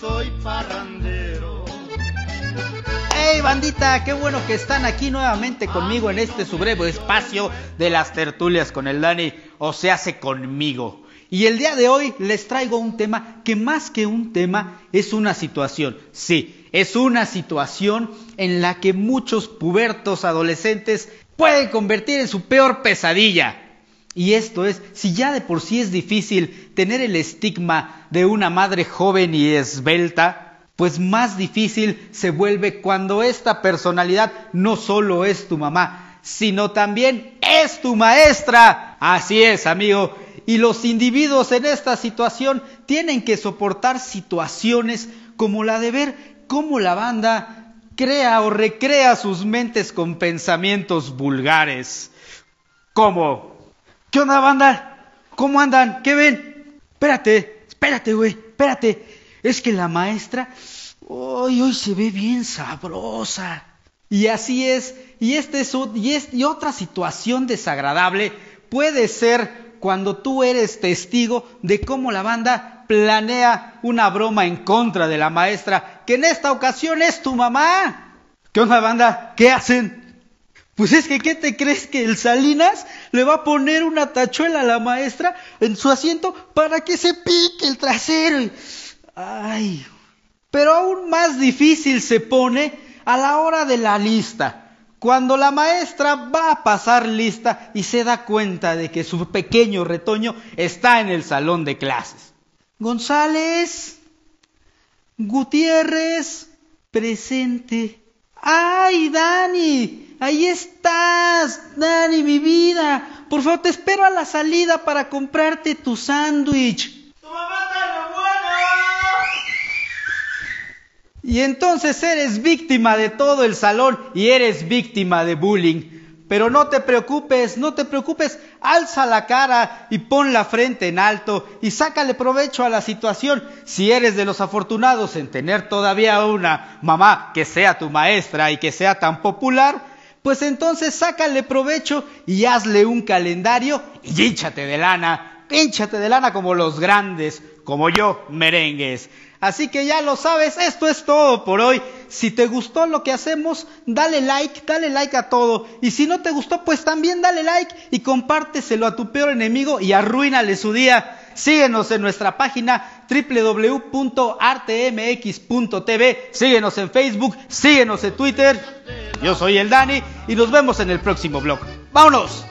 soy parrandero. ¡Hey bandita! ¡Qué bueno que están aquí nuevamente conmigo en este su breve espacio de las tertulias con el Dani! O se hace conmigo. Y el día de hoy les traigo un tema que más que un tema es una situación. Sí, es una situación en la que muchos pubertos adolescentes pueden convertir en su peor pesadilla. Y esto es, si ya de por sí es difícil tener el estigma de una madre joven y esbelta, pues más difícil se vuelve cuando esta personalidad no solo es tu mamá, sino también es tu maestra. Así es, amigo. Y los individuos en esta situación tienen que soportar situaciones como la de ver cómo la banda crea o recrea sus mentes con pensamientos vulgares. ¿Cómo? ¿Qué onda, banda? ¿Cómo andan? ¿Qué ven? Espérate, espérate, güey, espérate. Es que la maestra hoy, hoy se ve bien sabrosa. Y así es, y, este es, y, es, y otra situación desagradable puede ser cuando tú eres testigo de cómo la banda planea una broma en contra de la maestra, que en esta ocasión es tu mamá. ¿Qué onda, banda? ¿Qué hacen? Pues es que, ¿qué te crees que el Salinas le va a poner una tachuela a la maestra en su asiento para que se pique el trasero? Ay. Pero aún más difícil se pone a la hora de la lista. Cuando la maestra va a pasar lista y se da cuenta de que su pequeño retoño está en el salón de clases. González, Gutiérrez, presente. ¡Ay, Dani! Ahí estás, Dani, mi vida. Por favor, te espero a la salida para comprarte tu sándwich. ¡Tu mamá está buena! Y entonces eres víctima de todo el salón y eres víctima de bullying. Pero no te preocupes, no te preocupes, alza la cara y pon la frente en alto y sácale provecho a la situación. Si eres de los afortunados en tener todavía una mamá que sea tu maestra y que sea tan popular, pues entonces sácale provecho y hazle un calendario y hinchate de lana, hinchate de lana como los grandes, como yo, merengues. Así que ya lo sabes, esto es todo por hoy. Si te gustó lo que hacemos, dale like, dale like a todo. Y si no te gustó, pues también dale like y compárteselo a tu peor enemigo y arruínale su día. Síguenos en nuestra página www.artmx.tv. Síguenos en Facebook, síguenos en Twitter. Yo soy el Dani y nos vemos en el próximo blog. ¡Vámonos!